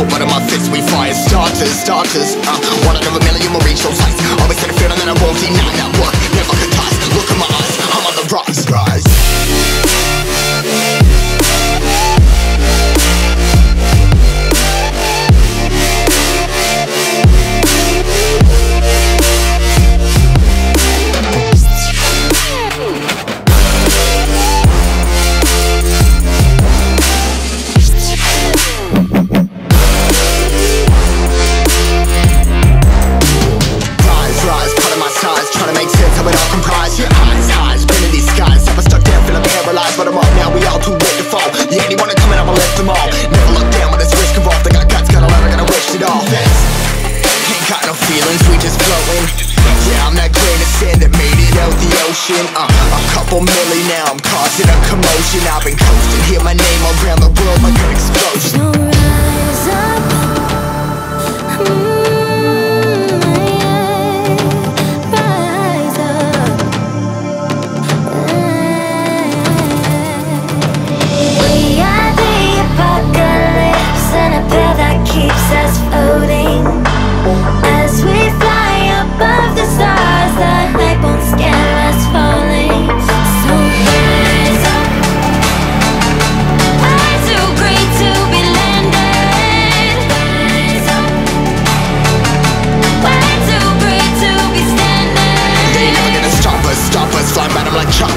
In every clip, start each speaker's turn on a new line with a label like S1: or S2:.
S1: Cold blood in my fist, we fire starters, starters. Uh, One out of a million will reach those heights Always had a feeling that I won't deny that. Work anyone in, I'ma lift them all. Never look down when there's risk involved. I got guts, got a lot, I gotta wish it all. Ain't got no feelings, we just flowing. Yeah, I'm that grain of sand that made it out the ocean. Uh, A couple milli now, I'm causing a commotion. I've been coasting, hear my name all around the world like an explosion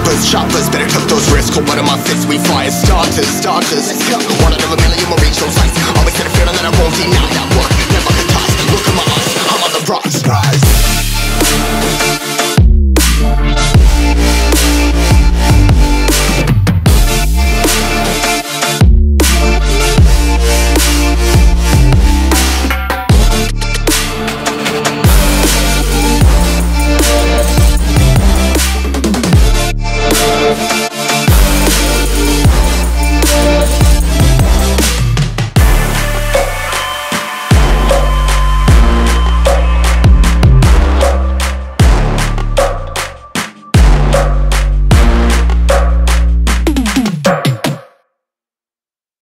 S1: choppers, choppers Better took those risks, hold one of my fists We fire starters, starters. One out of a million will reach those heights Always had a feeling that I won't deny that work